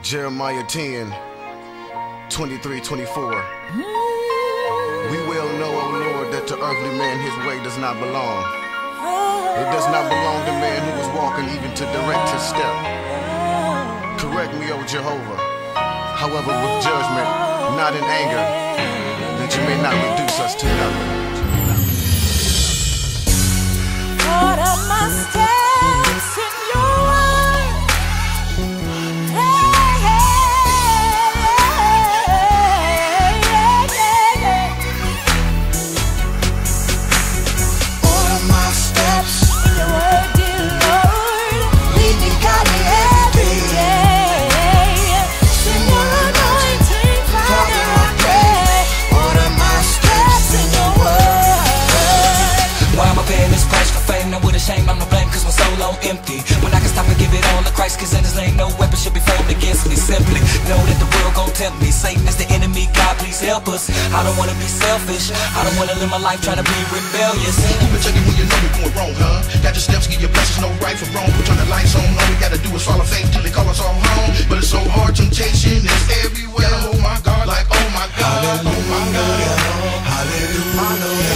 Jeremiah 10, 23, 24. We well know, O Lord, that to earthly man his way does not belong. It does not belong to man who is walking even to direct his step. Correct me, O Jehovah. However, with judgment, not in anger, that you may not reduce us to cause my soul on empty When I can stop and give it all to Christ Cause in his name no weapon should be formed against me Simply know that the world gon' tempt me Satan is the enemy, God please help us I don't wanna be selfish I don't wanna live my life trying to be rebellious Who been checking when you know you're going wrong, huh? Got your steps, get your blessings, no right for wrong. We turn the lights on, all we gotta do is follow faith till they call us all home. But it's so hard, temptation is everywhere. Oh my God, like oh my God, oh my God. Now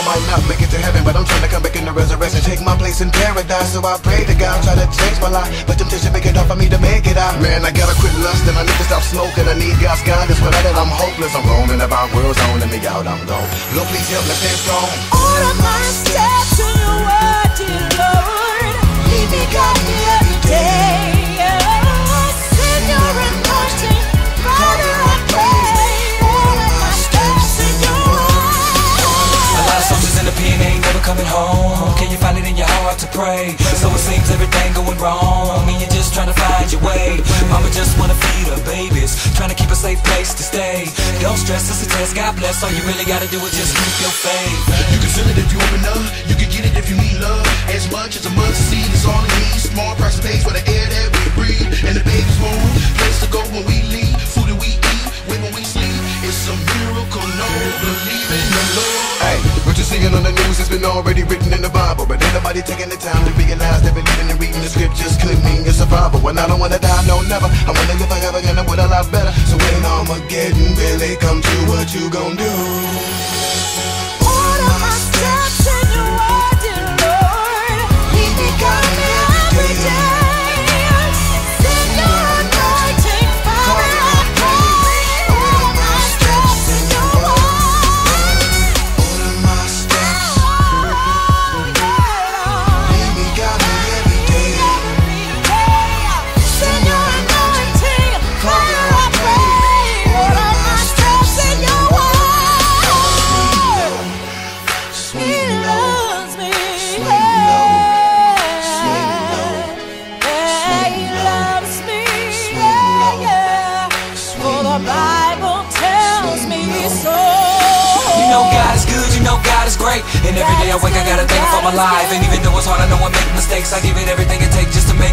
I might not make it to heaven, but I'm trying to come back in the resurrection, take my place in paradise. So I pray to God, try to change my life, but temptation make it hard for me to make it out. Man, I gotta quit lust and I need to stop smoking. I need God's guidance. Without it, I'm hopeless. I'm roaming about worlds, zoning me out. I'm gone. Lord, please help me stand strong. Order my your pray? So it seems everything going wrong And you're just trying to find your way Mama just wanna feed her babies Trying to keep a safe place to stay Don't stress, it's a test, God bless All you really gotta do is just keep your faith You can feel it if you open up. You can get it if you need love. As much as a mustard seed is all it needs. Small price to pay for the air that we breathe. And the baby's born. Place to go when we leave. Food that we eat. Wait when we sleep. It's a miracle. No, believe in the Lord. Hey, what you're seeing on the news has been already written in the Bible, but ain't nobody taking the time to realize that believing and reading the scriptures could mean your survival. When I don't wanna die, no never. I wanna live forever and I would a lot better. So when Armageddon really come to, what you gon' do? The Bible tells me so. You know God is good, you know God is great. And every day I wake I gotta thank Him for my life. And even though it's hard I know I make mistakes. I give it everything it takes just to make